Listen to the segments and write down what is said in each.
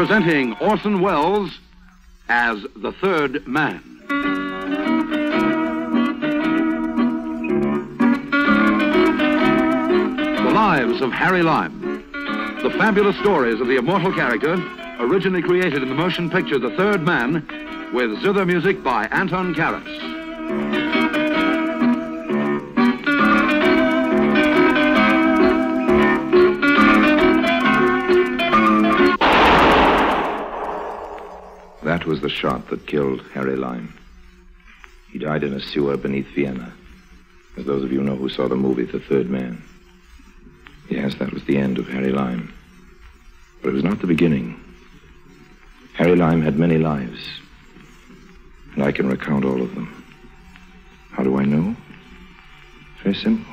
presenting Orson Welles as the third man. The lives of Harry Lime. The fabulous stories of the immortal character, originally created in the motion picture The Third Man, with zither music by Anton Karas. That was the shot that killed Harry Lime. He died in a sewer beneath Vienna. As those of you know who saw the movie The Third Man. Yes, that was the end of Harry Lime. But it was not the beginning. Harry Lime had many lives. And I can recount all of them. How do I know? Very simple.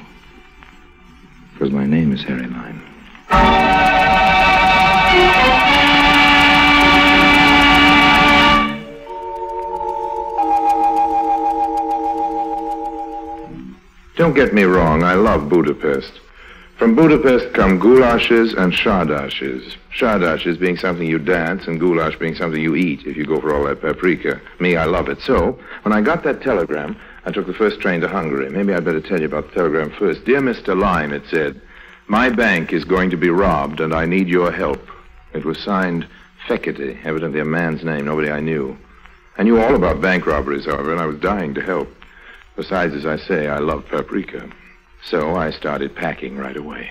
Because my name is Harry Lime. Don't get me wrong, I love Budapest. From Budapest come goulashes and shardashes. Shardashes being something you dance, and goulash being something you eat if you go for all that paprika. Me, I love it. So, when I got that telegram, I took the first train to Hungary. Maybe I'd better tell you about the telegram first. Dear Mr. Lime, it said, my bank is going to be robbed, and I need your help. It was signed Fekete, evidently a man's name, nobody I knew. I knew all about bank robberies, however, and I was dying to help. Besides, as I say, I love paprika. So I started packing right away.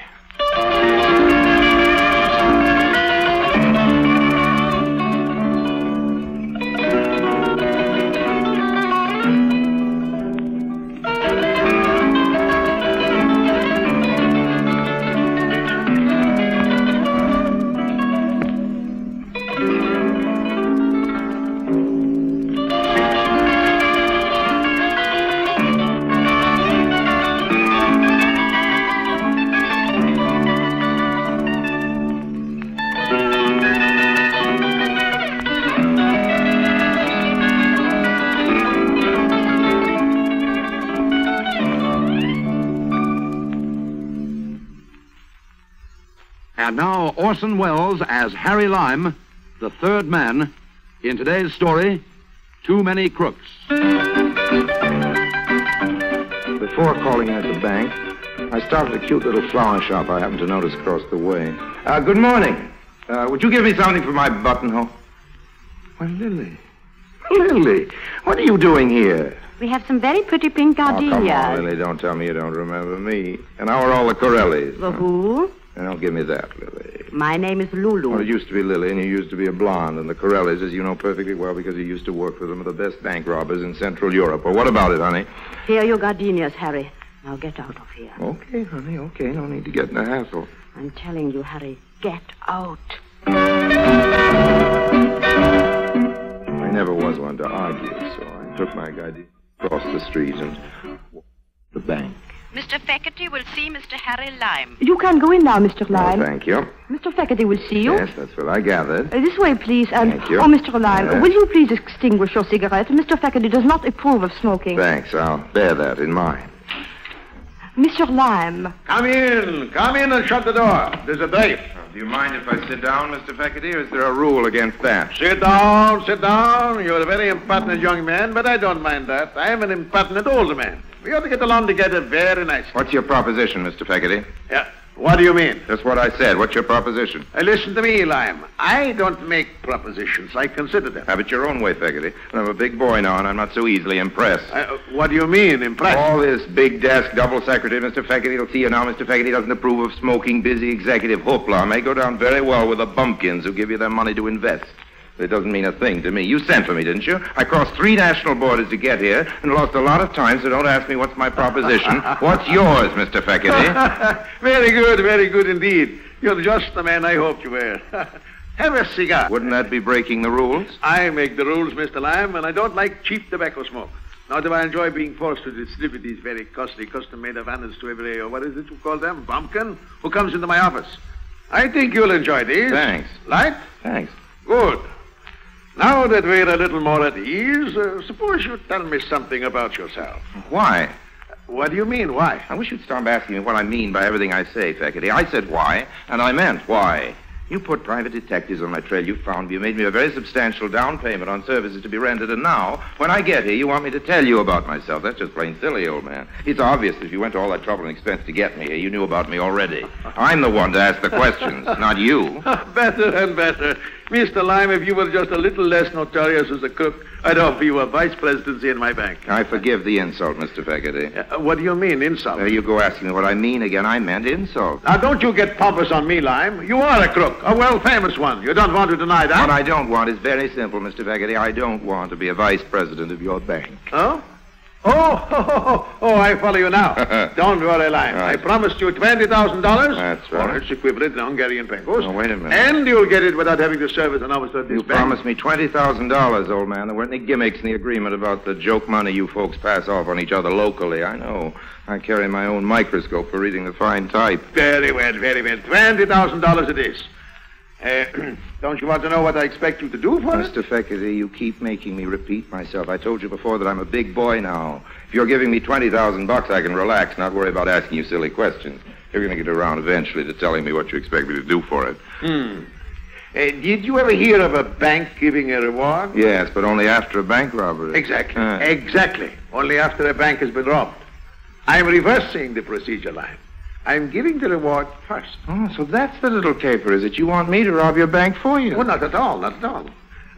And now Orson Welles as Harry Lime, the third man, in today's story, Too Many Crooks. Before calling at the bank, I stopped at a cute little flower shop I happened to notice across the way. Uh, good morning. Uh, would you give me something for my buttonhole? Why, Lily. Lily, what are you doing here? We have some very pretty pink gardenias. Oh, come on. Lily. Don't tell me you don't remember me. And how are all the Corellis? the who? And don't give me that, Lily. My name is Lulu. Well, it used to be Lily, and you used to be a blonde. And the Corellis, as you know perfectly well, because you used to work for them, are the best bank robbers in Central Europe. Well, what about it, honey? Here are your gardenias, Harry. Now get out of here. Okay, honey, okay. No need to get in a hassle. I'm telling you, Harry, get out. I never was one to argue, so I took my guide across the street and the bank. Mr. Fekete will see Mr. Harry Lime. You can go in now, Mr. Oh, Lime. thank you. Mr. Fekete will see you. Yes, that's what I gathered. Uh, this way, please. And Thank you. oh, Mr. Lime, Yes. will you please extinguish your cigarette? Mr. Fekete does not approve of smoking. Thanks. I'll bear that in mind. Mr. Lime, Come in, come in and shut the door. There's a date. Do you mind if I sit down, Mr. Fekete, or is there a rule against that? Sit down, sit down. You're a very impertinent young man, but I don't mind that. I am an impertinent older man. We ought to get along together very nicely. What's your proposition, Mr. Fekete? Yeah. What do you mean? That's what I said. What's your proposition? Uh, listen to me, Lime. I don't make propositions. I consider them. Have it your own way, Fekete. I'm a big boy now, and I'm not so easily impressed. Uh, what do you mean, impressed? All this big desk, double secretary, Mr. Fekete will see you now. Mr. Fekete doesn't approve of smoking, busy executive hoopla. May go down very well with the bumpkins who give you their money to invest. It doesn't mean a thing to me. You sent for me, didn't you? I crossed three national borders to get here and lost a lot of time, so don't ask me what's my proposition. what's yours, Mr. Fekete? very good, very good indeed. You're just the man I hoped you were. Have a cigar. Wouldn't that be breaking the rules? I make the rules, Mr. Lime, and I don't like cheap tobacco smoke. Nor do I enjoy being forced to distribute these very costly custom-made Havanas to every, or what is it you call them, bumpkin, who comes into my office. I think you'll enjoy these. Thanks. Light? Thanks. Good. Now that we're a little more at ease, uh, suppose you tell me something about yourself. Why? What do you mean, why? I wish you'd stop asking me what I mean by everything I say, Fekete. I said why, and I meant why. You put private detectives on my trail. You found me. You made me a very substantial down payment on services to be rendered. And now, when I get here, you want me to tell you about myself. That's just plain silly, old man. It's obvious that if you went to all that trouble and expense to get me here, you knew about me already. I'm the one to ask the questions, not you. better and better. Mr. Lime, if you were just a little less notorious as a crook, I'd offer you a vice presidency in my bank. I forgive the insult, Mr. Fekete. Uh, what do you mean, insult? There you go asking me what I mean again. I meant insult. Now, don't you get pompous on me, Lime. You are a crook, a well-famous one. You don't want to deny that? What I don't want is very simple, Mr. Fekete. I don't want to be a vice president of your bank. Oh? Oh, oh, oh, oh, I follow you now. Don't worry, Lime. I promised you $20,000. That's right. Or its equivalent in Hungarian pesos. Oh, wait a minute. And you'll get it without having to serve as an officer of this You bank. promised me $20,000, old man. There weren't any gimmicks in the agreement about the joke money you folks pass off on each other locally. I know. I carry my own microscope for reading the fine type. Very well, very well. $20,000 it is. Uh, don't you want to know what I expect you to do for it? Mr. Fekete, you keep making me repeat myself. I told you before that I'm a big boy now. If you're giving me 20000 bucks, I can relax, not worry about asking you silly questions. You're going to get around eventually to telling me what you expect me to do for it. Uh, did you ever hear of a bank giving a reward? Yes, but only after a bank robbery. Exactly. Ah. Exactly. Only after a bank has been robbed. I'm reversing the procedure Lime. I'm giving the reward first. Oh, so that's the little caper, is it? You want me to rob your bank for you? Oh, not at all, not at all.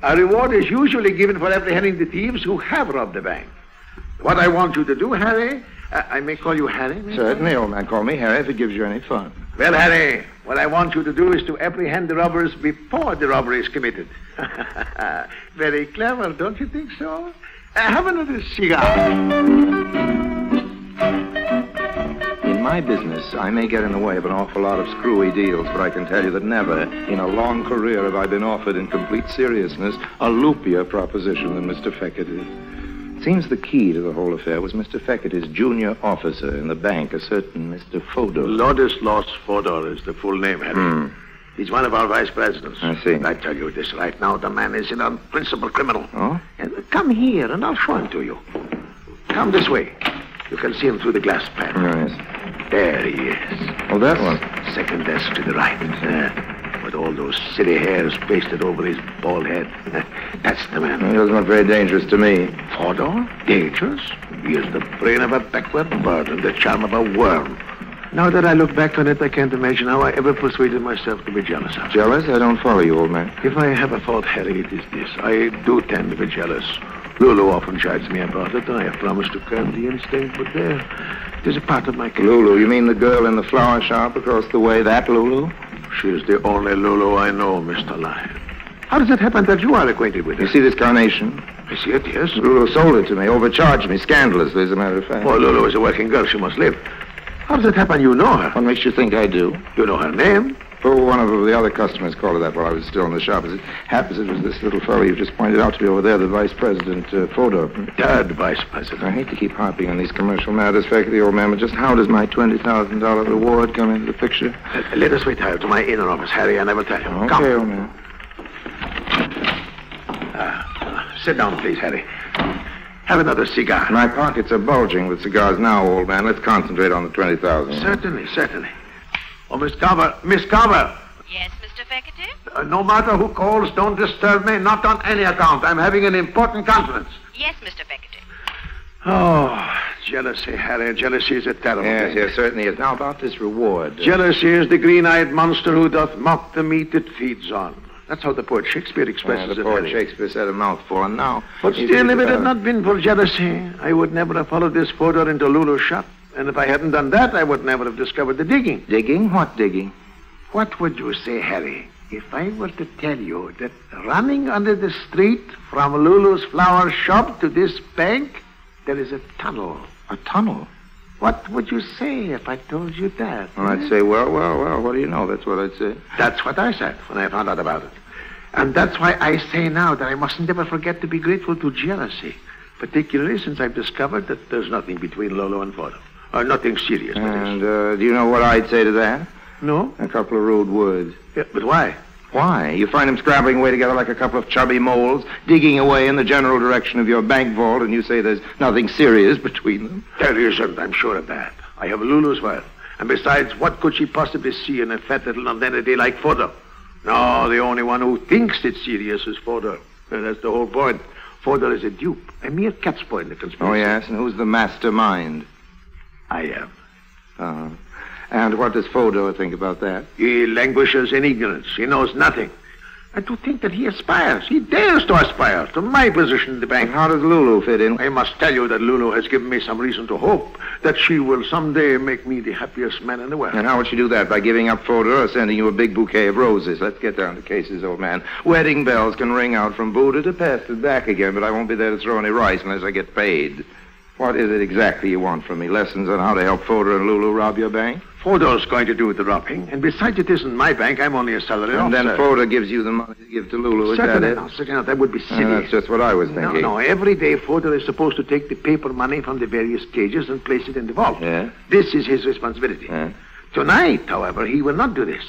A reward is usually given for apprehending the thieves who have robbed the bank. What I want you to do, Harry, uh, I may call you Harry? may I? Certainly, old man. Call me Harry if it gives you any fun. Well, Harry, what I want you to do is to apprehend the robbers before the robbery is committed. Very clever, don't you think so? Uh, have another cigar. In my business, I may get in the way of an awful lot of screwy deals, but I can tell you that never in a long career have I been offered in complete seriousness a loopier proposition than Mr. Fekete. It seems the key to the whole affair was Mr. Fekete's junior officer in the bank, a certain Mr. Fodor. Ladislaus Fodor is the full name, Harry. Hmm. He's one of our vice presidents. I see. I tell you this right now, the man is an unprincipled criminal. Oh? And come here, and I'll show him to you. Come this way. You can see him through the glass panel. Oh, yes. There he is. Oh, that one. Second desk to the right. Uh, with all those silly hairs pasted over his bald head. That's the man. He doesn't look very dangerous to me. Fodor? Dangerous? He is the brain of a backward bird and the charm of a worm. Now that I look back on it, I can't imagine how I ever persuaded myself to be jealous of him. Jealous? I don't follow you, old man. If I have a fault, Harry, it is this. I do tend to be jealous. Lulu often chides me about it, I have promised to curb the instinct, but there, it is a part of my. Lulu, you mean the girl in the flower shop across the way? That Lulu? She is the only Lulu I know, Mr. Lyon. How does it happen that you are acquainted with her? You see this carnation? I see it, yes. Lulu sold it to me, overcharged me scandalously, as a matter of fact. Poor Lulu is a working girl. She must live. How does it happen you know her? What makes you think I do? You know her name? Oh, one of the other customers called her that while I was still in the shop. As it happens, it was this little fellow you just pointed out to me over there, the vice president, uh, Fodor. Third vice President. I hate to keep harping on these commercial matters, Fekete, old man, but just how does my $20,000 reward come into the picture? Uh, let us retire to my inner office, Harry, and I will tell you. Okay, Come. old man. Sit down, please, Harry. Have another cigar. My pockets are bulging with cigars now, old man. Let's concentrate on the 20000 Certainly, certainly. Oh, Miss Carver, Miss Carver, Yes, Mr. Fekete? uh, no matter who calls, don't disturb me, not on any account. I'm having an important conference. Yes, Mr. Fekete. Oh, jealousy, Harry. Jealousy is a terrible Yes, thing. yes, yes, certainly is. Now, about this reward. Jealousy is the green-eyed monster who doth mock the meat it feeds on. That's how the poet Shakespeare Uh, expresses the it. poet Harry. Shakespeare said a mouthful, and now... But still, if it had uh, not been for jealousy, I would never have followed this Fodor into Lulu's shop. And if I hadn't done that, I would never have discovered the digging. Digging? What digging? What would you say, Harry, if I were to tell you that running under the street from Lulu's flower shop to this bank, there is a tunnel? A tunnel? What would you say if I told you that? Well, I'd say, well, well, well, what do you know? That's what I'd say. That's what I said when I found out about it. And that's why I say now that I mustn't ever forget to be grateful to jealousy, particularly since I've discovered that there's nothing between Lulu and Fodor. Or nothing serious. And uh, do you know what I'd say to that? No? A couple of rude words. Yeah, but why? Why? You find them scrabbling away together like a couple of chubby moles, digging away in the general direction of your bank vault, and you say there's nothing serious between them? There isn't, I'm sure of that. I have Lulu's word. And besides, what could she possibly see in a fat little nonentity like Fodor? No, the only one who thinks it's serious is Fodor. And that's the whole point. Fodor is a dupe, a mere cat's paw in the conspiracy. Oh, yes? And who's the mastermind? I am. Uh-huh. And what does Fodor think about that? He languishes in ignorance. He knows nothing. And to think that he aspires, he dares to aspire to my position in the bank. And how does Lulu fit in? I must tell you that Lulu has given me some reason to hope that she will someday make me the happiest man in the world. And how would she do that? By giving up Fodor or sending you a big bouquet of roses? Let's get down to cases, old man. Wedding bells can ring out from Buda to Pest and back again, but I won't be there to throw any rice unless I get paid. What is it exactly you want from me? Lessons on how to help Fodor and Lulu rob your bank? Fodor's going to do the robbing, and besides, it isn't my bank. I'm only a salary And then. Fodor gives you the money to give to Lulu. Is that Certainly it? not, certainly not. That would be Uh, silly. that's just what I was thinking. no. no. Every day, Fodor is supposed to take the paper money from the various cages and place it in the vault. Yeah? This is his responsibility. Yeah. Tonight, however, he will not do this.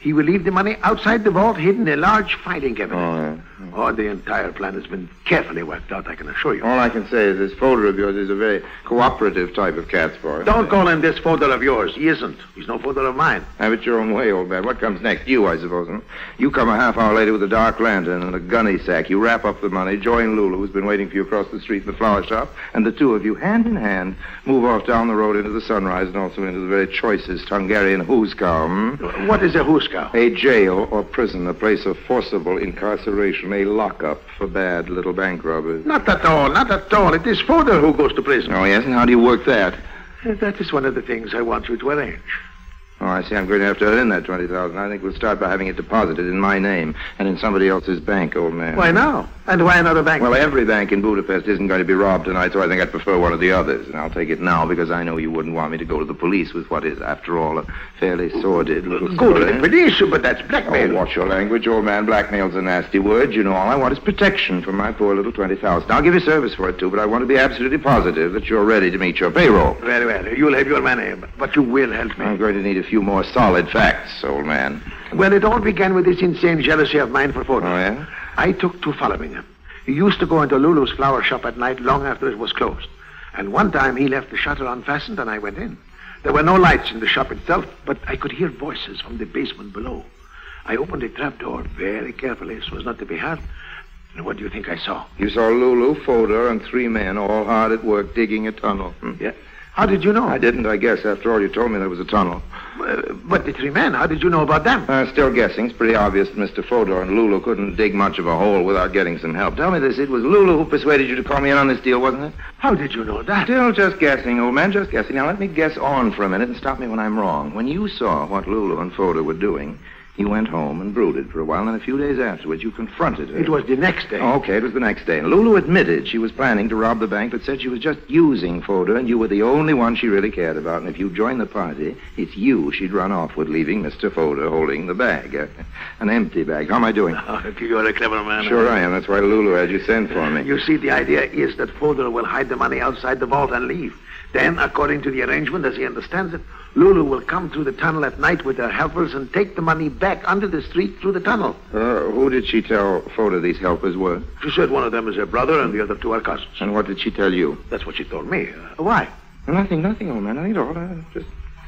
He will leave the money outside the vault, hidden in a large filing cabinet. Oh, yeah. Oh, the entire plan has been carefully worked out, I can assure you. All I can say is this folder of yours is a very cooperative type of cat's paw. Don't call him this folder of yours. He isn't. He's no folder of mine. Have it your own way, old man. What comes next? You, I suppose. Huh? You come a half hour later with a dark lantern and a gunny sack. You wrap up the money, join Lulu, who's been waiting for you across the street in the flower shop, and the two of you, hand in hand, move off down the road into the sunrise and also into the very choicest Hungarian hoosegow. Hmm? What is a hoosegow? A jail or prison, a place of forcible incarceration, a lockup for bad little bank robbers. Not at all, not at all. It is Fodor who goes to prison. Oh, yes? And how do you work that? That is one of the things I want you to arrange. Oh, I see. I'm going to have to earn that 20000 I think we'll start by having it deposited in my name and in somebody else's bank, old man. Why now? And why another bank? Well, every bank in Budapest isn't going to be robbed tonight, so I think I'd prefer one of the others. And I'll take it now because I know you wouldn't want me to go to the police with what is, after all, a fairly sordid little Go to story. the police, but that's Oh, blackmail. watch your language, old man. Blackmail's a nasty word. You know, all I want is protection for my poor little 20000 I'll give you service for it, too, but I want to be absolutely positive that you're ready to meet your payroll. Very well. You'll have your money, but you will help me. I'm going to need a few more solid facts, old man. Well, it all began with this insane jealousy of mine for Fodor. Oh, yeah? I took to following him. He used to go into Lulu's flower shop at night long after it was closed. And one time he left the shutter unfastened and I went in. There were no lights in the shop itself, but I could hear voices from the basement below. I opened the trap door very carefully so as not to be heard. And what do you think I saw? You saw Lulu, Fodor, and three men all hard at work digging a tunnel. Hmm. Yeah. How did you know? I didn't, I guess. After all, you told me there was a tunnel. Uh, but the three men, how did you know about them? Uh, still guessing. It's pretty obvious that Mr. Fodor and Lulu couldn't dig much of a hole without getting some help. Tell me this. It was Lulu who persuaded you to call me in on this deal, wasn't it? How did you know that? Still just guessing, old man, just guessing. Now, let me guess on for a minute and stop me when I'm wrong. When you saw what Lulu and Fodor were doing, you went home and brooded for a while, and then a few days afterwards, you confronted her. It was the next day. Oh, okay, it was the next day. And Lulu admitted she was planning to rob the bank, but said she was just using Fodor, and you were the only one she really cared about. And if you joined the party, it's you she'd run off with, leaving Mr. Fodor holding the bag. Uh, an empty bag. How am I doing? Oh, you're a clever man. Sure I am. That's why Lulu had you send for me. You see, the idea is that Fodor will hide the money outside the vault and leave. Then, according to the arrangement as he understands it, Lulu will come through the tunnel at night with her helpers and take the money back under the street through the tunnel. Uh, who did she tell Fodor these helpers were? She said one of them is her brother and the other two are cousins. And what did she tell you? That's what she told me. Uh, why? Nothing, nothing, old man. Nothing at all. Uh, just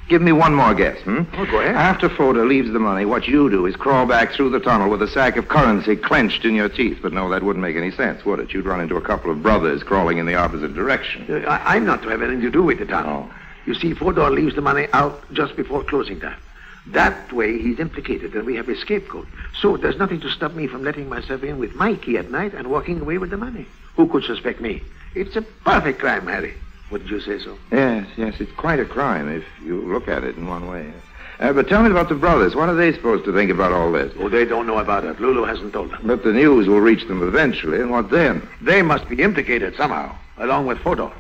give me one more guess, hmm? Oh, go ahead. After Fodor leaves the money, what you do is crawl back through the tunnel with a sack of currency clenched in your teeth. But no, that wouldn't make any sense, would it? You'd run into a couple of brothers crawling in the opposite direction. Uh, I, I'm not to have anything to do with the tunnel. Oh. You see, Fodor leaves the money out just before closing time. That way, he's implicated, and we have a scapegoat. So there's nothing to stop me from letting myself in with my key at night and walking away with the money. Who could suspect me? It's a perfect crime, Harry. Wouldn't you say so? Yes, yes, it's quite a crime if you look at it in one way. Uh, but tell me about the brothers. What are they supposed to think about all this? Oh, they don't know about it. Lulu hasn't told them. But the news will reach them eventually, and what then? They must be implicated somehow, along with Fodor.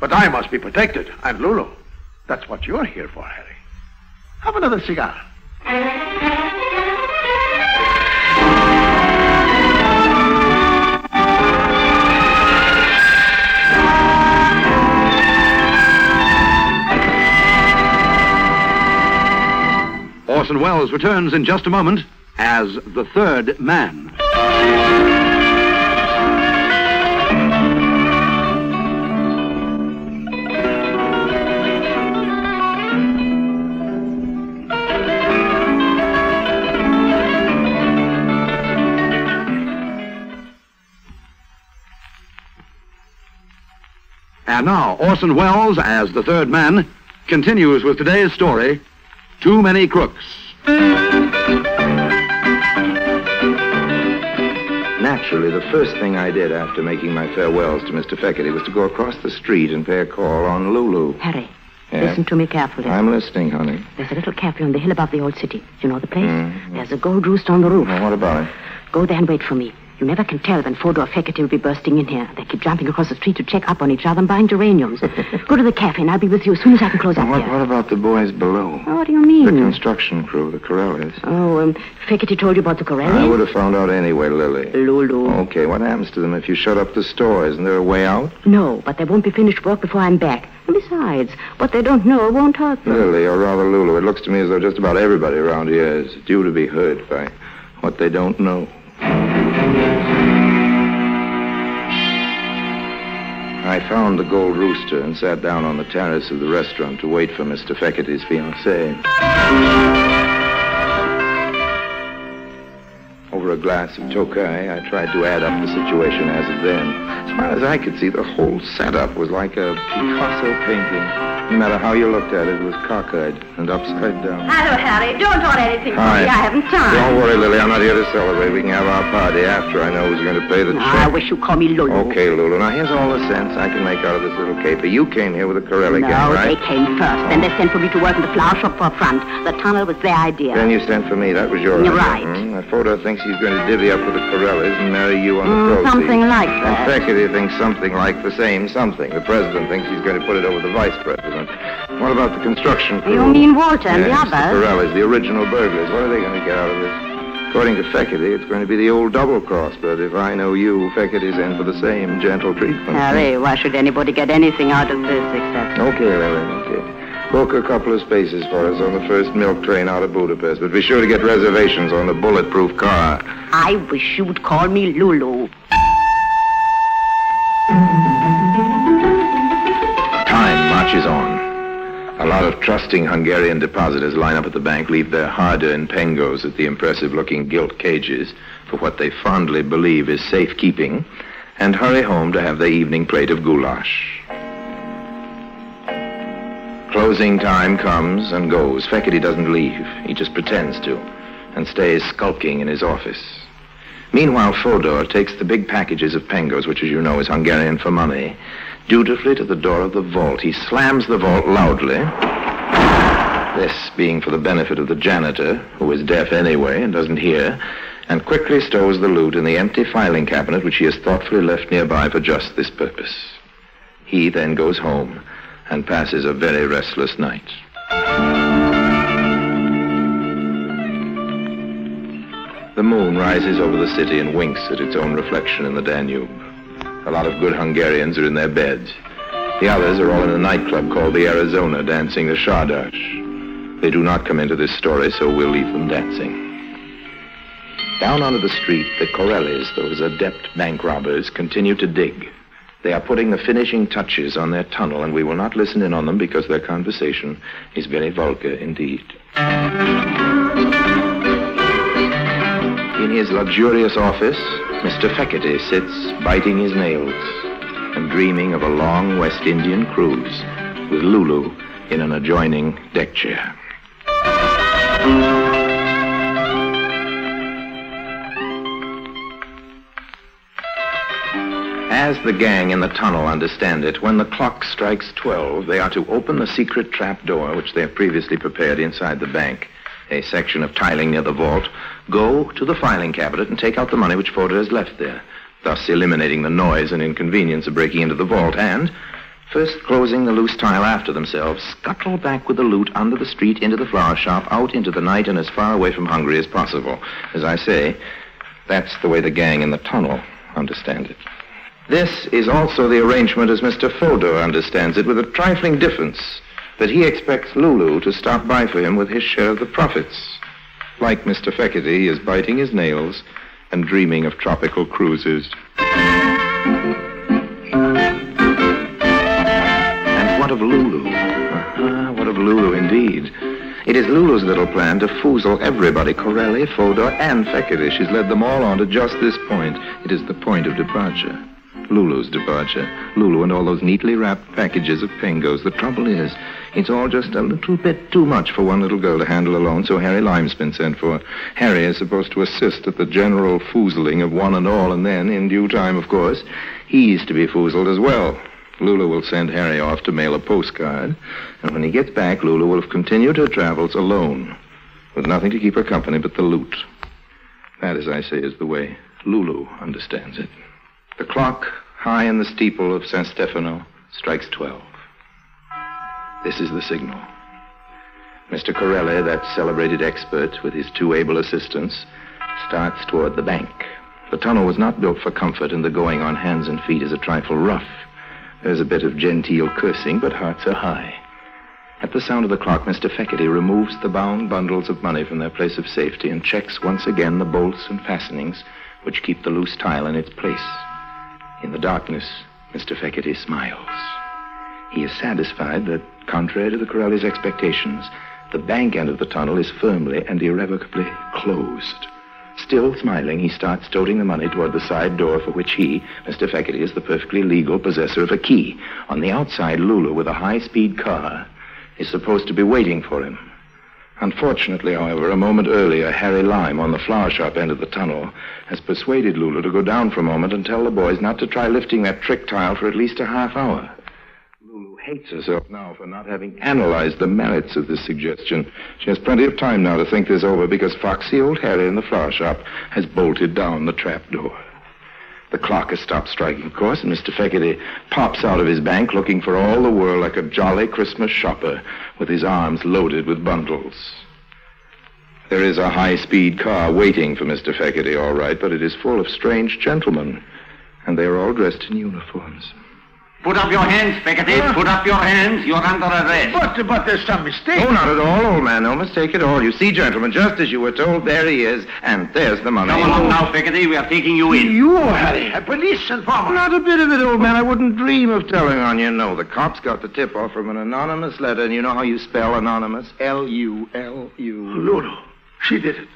But I must be protected, and Lulu. That's what you're here for, Harry. Have another cigar. Orson Welles returns in just a moment as the third man. And now, Orson Welles, as the third man, continues with today's story Too Many Crooks. Naturally, the first thing I did after making my farewells to Mr. Fekete was to go across the street and pay a call on Lulu. Harry, Yeah? listen to me carefully. I'm listening, honey. There's a little cafe on the hill above the old city. You know the place? Mhm. There's a gold roost on the roof. Well, what about it? Go there and wait for me. You never can tell when Fodor Fekete will be bursting in here. They keep jumping across the street to check up on each other and buying geraniums. Go to the cafe and I'll be with you as soon as I can close up What, here. what about the boys below? Oh, what do you mean? The construction crew, the Corellis. Oh, um, Fekete told you about the Corellis? I would have found out anyway, Lily. Lulu. Okay, what happens to them if you shut up the store? Isn't there a way out? No, but they won't be finished work before I'm back. And besides, what they don't know won't hurt them. Lily, or rather Lulu, it looks to me as though just about everybody around here is due to be hurt by what they don't know. I found the Gold Rooster and sat down on the terrace of the restaurant to wait for Mr. Fekete's fiancée. Over a glass of Tokay, I tried to add up the situation as of then. As far as I could see, the whole setup was like a Picasso painting. No matter how you looked at it, it was cockeyed and upside down. Hello, Harry. Don't order anything for Hi. me. I haven't time. Don't worry, Lily. I'm not here to celebrate. We can have our party after I know who's going to pay the check. I wish you'd call me Lulu. Okay, Lulu. Now, here's all the sense I can make out of this little caper. You came here with a Corelli No, gang, right? they came first. Then they sent for me to work in the flower shop for a front. The tunnel was their idea. Then you sent for me. That was your You're idea. right. Hmm? That Fodor thinks he's going to divvy up with the Corellis and marry you on the Mm, something like And that. Fekete thinks something like the same something. The president thinks he's going to put it over the vice president. What about the construction crew? You mean Walter and yes, the others? the Corellis, the original burglars. What are they going to get out of this? According to Fekete, it's going to be the old double cross. But if I know you, Fekete's in for the same gentle treatment. Harry, why should anybody get anything out of this except... Okay, Lily, okay. Book a couple of spaces for us on the first milk train out of Budapest, but be sure to get reservations on the bulletproof car. I wish you would call me Lulu. Lot of trusting Hungarian depositors line up at the bank, leave their hard-earned pengos at the impressive-looking gilt cages for what they fondly believe is safekeeping, and hurry home to have their evening plate of goulash. Closing time comes and goes. Fekete doesn't leave. He just pretends to, and stays skulking in his office. Meanwhile, Fodor takes the big packages of pengos, which, as you know, is Hungarian for money, dutifully to the door of the vault. He slams the vault loudly, this being for the benefit of the janitor, who is deaf anyway and doesn't hear, and quickly stows the loot in the empty filing cabinet which he has thoughtfully left nearby for just this purpose. He then goes home and passes a very restless night. The moon rises over the city and winks at its own reflection in the Danube. A lot of good Hungarians are in their beds. The others are all in a nightclub called the Arizona dancing the Shardash. They do not come into this story, so we'll leave them dancing. Down onto the street, the Corellis, those adept bank robbers, continue to dig. They are putting the finishing touches on their tunnel, and we will not listen in on them because their conversation is very vulgar indeed. In his luxurious office, Mr. Fekete sits biting his nails and dreaming of a long West Indian cruise with Lulu in an adjoining deck chair. As the gang in the tunnel understand it, when the clock strikes 12, they are to open the secret trap door which they have previously prepared inside the bank, a section of tiling near the vault, go to the filing cabinet and take out the money which Fodor has left there, thus eliminating the noise and inconvenience of breaking into the vault, and, first closing the loose tile after themselves, scuttle back with the loot under the street into the flower shop, out into the night, and as far away from Hungary as possible. As I say, that's the way the gang in the tunnel understand it. This is also the arrangement as Mr. Fodor understands it, with a trifling difference that he expects Lulu to stop by for him with his share of the profits. Like Mr. Fekete, he is biting his nails and dreaming of tropical cruises. And what of Lulu? Uh-huh, what of Lulu indeed? It is Lulu's little plan to foozle everybody, Corelli, Fodor, and Feckerty. She's led them all on to just this point. It is the point of departure. Lulu's departure. Lulu and all those neatly wrapped packages of pengos. The trouble is, it's all just a little bit too much for one little girl to handle alone, so Harry Lime's been sent for. Harry is supposed to assist at the general foozling of one and all, and then, in due time, of course, he's to be foozled as well. Lulu will send Harry off to mail a postcard, and when he gets back, Lulu will have continued her travels alone, with nothing to keep her company but the loot. That, as I say, is the way Lulu understands it. The clock, high in the steeple of San Stefano, strikes twelve. This is the signal. Mr. Corelli, that celebrated expert, with his two able assistants, starts toward the bank. The tunnel was not built for comfort, and the going on hands and feet is a trifle rough. There's a bit of genteel cursing, but hearts are high. At the sound of the clock, Mr. Fekete removes the bound bundles of money from their place of safety and checks once again the bolts and fastenings which keep the loose tile in its place. In the darkness, Mr. Fekete smiles. He is satisfied that, contrary to the Corelli's expectations, the bank end of the tunnel is firmly and irrevocably closed. Still smiling, he starts toting the money toward the side door for which he, Mr. Fekete, is the perfectly legal possessor of a key. On the outside, Lulu, with a high-speed car, is supposed to be waiting for him. Unfortunately, however, a moment earlier, Harry Lime, on the flower shop end of the tunnel, has persuaded Lulu to go down for a moment and tell the boys not to try lifting that trick tile for at least a half hour. Lulu hates herself now for not having analyzed the merits of this suggestion. She has plenty of time now to think this over because foxy old Harry in the flower shop has bolted down the trap door. The clock has stopped striking, of course, and Mr. Fekete pops out of his bank looking for all the world like a jolly Christmas shopper with his arms loaded with bundles. There is a high-speed car waiting for Mr. Fekete, all right, but it is full of strange gentlemen, and they are all dressed in uniforms. Put up your hands, Fekete. Put up your hands. You're under arrest. But, but there's some mistake. Oh, not at all, old man. No mistake at all. You see, gentlemen, just as you were told, there he is, and there's the money. Come along now, Fekete. We are taking you in. You, Harry, a police informer. Not a bit of it, old man. I wouldn't dream of telling on you. No, the cops got the tip off from an anonymous letter, and you know how you spell anonymous? L-U-L-U. Lulu, she did it.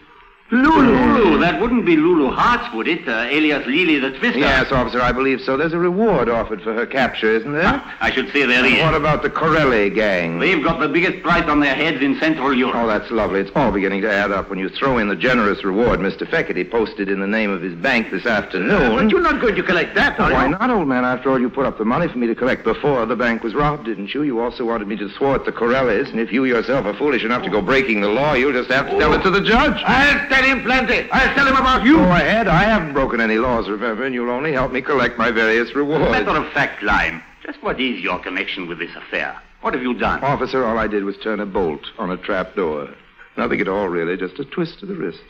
Lulu. That wouldn't be Lulu Hartz, would it? Uh, alias Lily the Twister. Yes, officer, I believe so. There's a reward offered for her capture, isn't there? I should say there is. what about the Corelli gang? They've got the biggest price on their heads in Central Europe. Oh, that's lovely. It's all beginning to add up when you throw in the generous reward Mr. Fekete posted in the name of his bank this afternoon. But you're not going to collect that, are Why you? not, old man? After all, you put up the money for me to collect before the bank was robbed, didn't you? You also wanted me to thwart the Corellis, and if you yourself are foolish enough to go breaking the law, you'll just have to tell it to the judge. I'll tell him plenty. I'll tell him about you. Go ahead. I haven't broken any laws, remember, and you'll only help me collect my various rewards. Matter of fact, Lime, just what is your connection with this affair? What have you done? Officer, all I did was turn a bolt on a trap door. Nothing at all, really, just a twist of the wrist.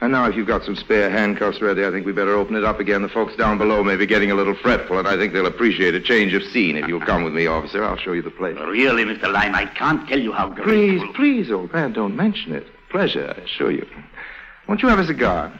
And now, if you've got some spare handcuffs ready, I think we better open it up again. The folks down below may be getting a little fretful, and I think they'll appreciate a change of scene. If you'll come with me, officer, I'll show you the place. Really, Mr. Lime, I can't tell you how grateful. Please, please, old man, don't mention it. Pleasure, I assure you. Won't you have a cigar?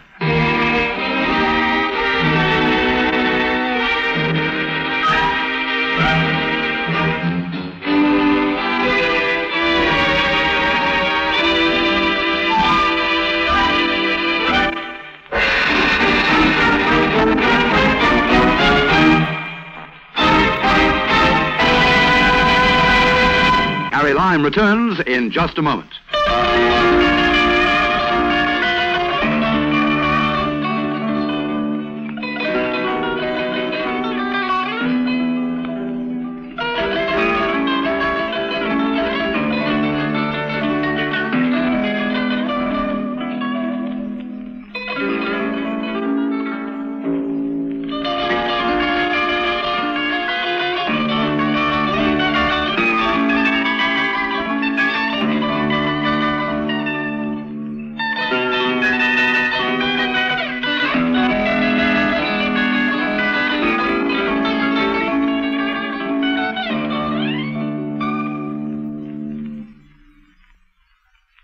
Harry Lime returns in just a moment.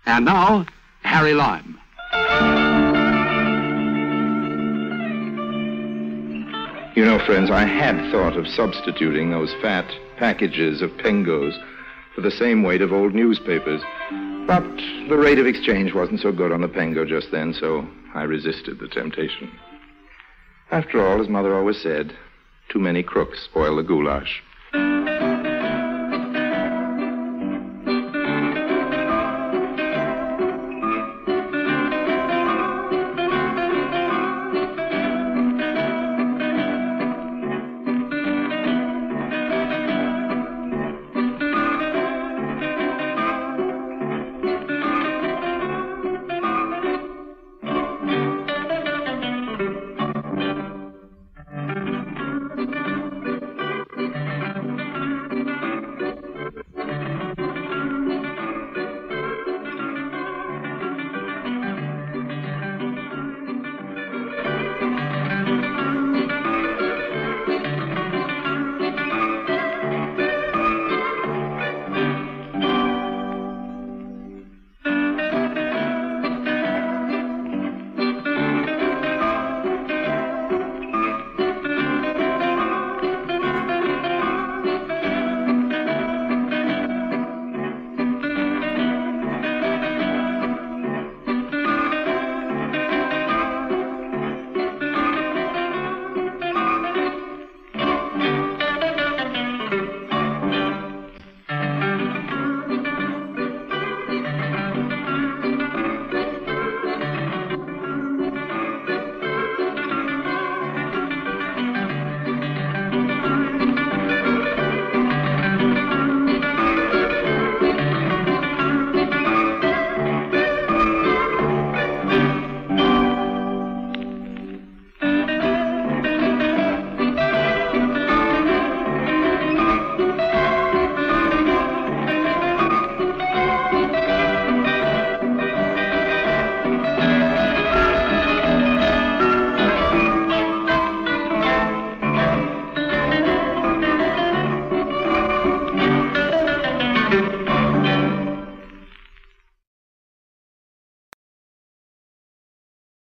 And now, Harry Lime. You know, friends, I had thought of substituting those fat packages of pengos for the same weight of old newspapers. But the rate of exchange wasn't so good on the pengo just then, so I resisted the temptation. After all, as Mother always said, Too many crooks spoil the goulash.